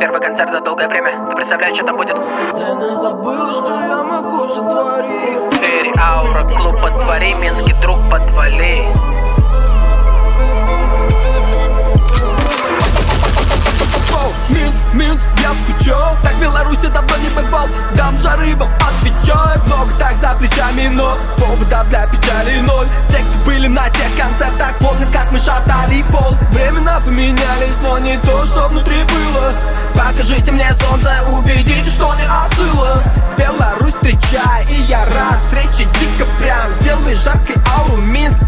Первый концерт за долгое время. Ты представляешь, что там будет? Сцена забыла, что я могу сотворить. Эри, аура, клуб подвори Минский друг подвали Минск, Минск, я скучал. Так Беларуси давно не бывал. Дам рыбам отвечаю Много так за плечами, но Поводов для печали ноль. Те, кто были на тех концертах Помнят, как мы шатали пол. Времена поменялись, но не то, что внутри было Покажите мне солнце, убедитесь, что не остыло. Беларусь встречай, и я рад Встрече декабря Сделай жаркой ауру Минск